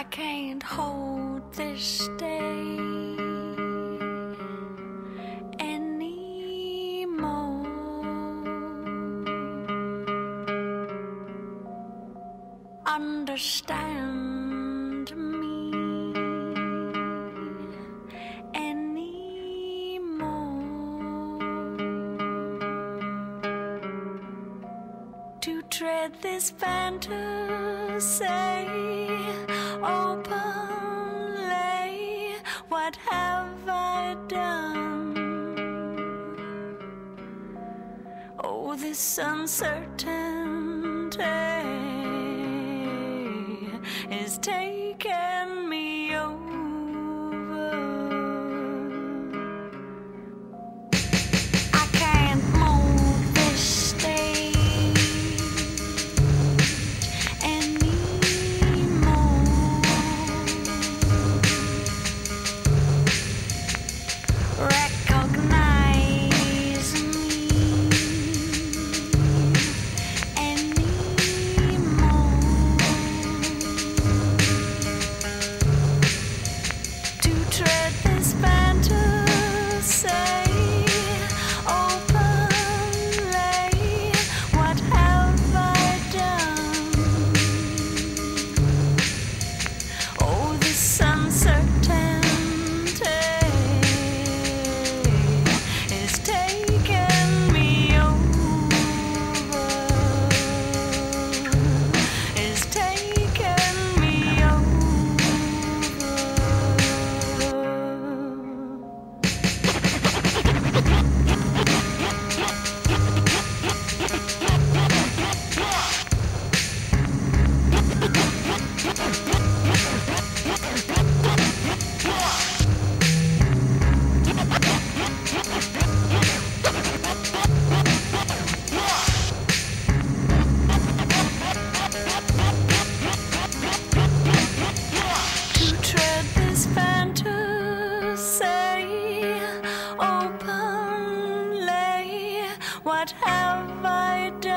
I can't hold this day anymore. Understand me anymore to tread this fantasy. this uncertainty is taking me over. I can't move this stage anymore. Rec What have I done?